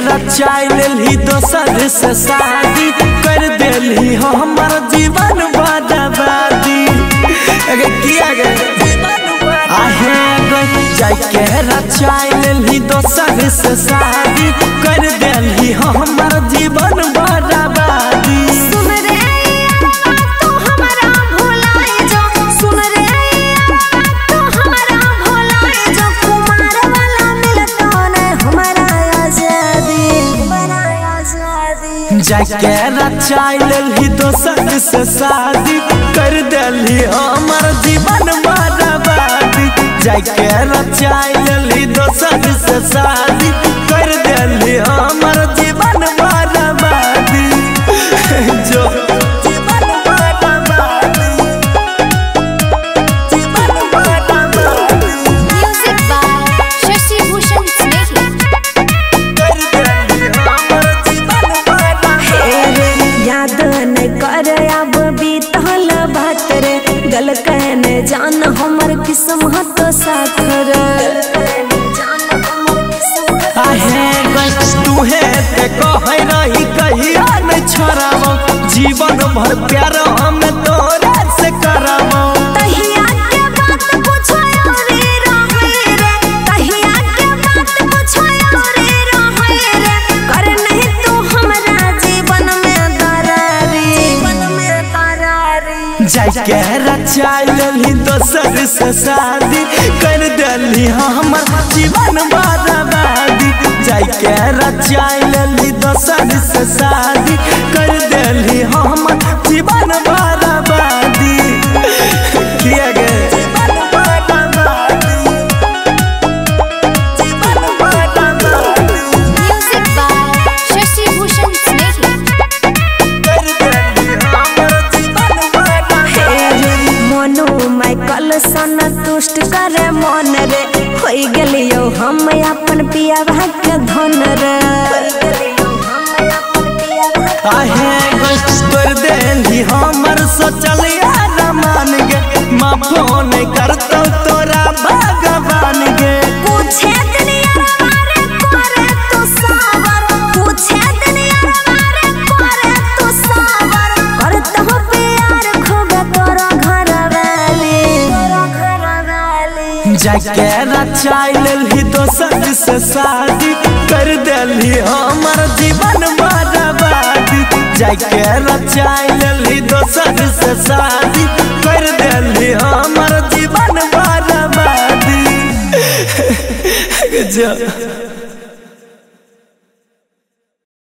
रचाई दोसर से शादी कर देली हमारा जीवन लेली दोसर से शादी कर देली हमार जीवन जाके रचाई लेली दोसर से शादी कर देली। हमर जीवन बर्बादी जाके रचाई लेली दोसर से शादी। जान हमर किस्मत साथ रे आहे बस तुहे ते कहे रही कहिया न छोड़ाबो जीवन भर प्यार हम तोरा से कराबो तहिया के बात पूछो रे रहे रे? तहिया के बात पूछो रे रहे रे? कर नहीं तू हमरा जीवन में दरारी। जीवन में दरारी जाके रचाई लेली दोसर से शादी कर देली हमर जीवन बर्बादी जाके रचाई लली दोसर से शादी। माइकल सन तुष्ट करे मन रे। हो गलियो हम अपन पिया के धन रे। आहे कर दे हमर सोचल जाके रचाई लेली दोसर से शादी कर देली। हमर जीवन बर्बादी। जाके रचाई लेली दोसर से शादी कर देली। हमर जीवन बर्बादी।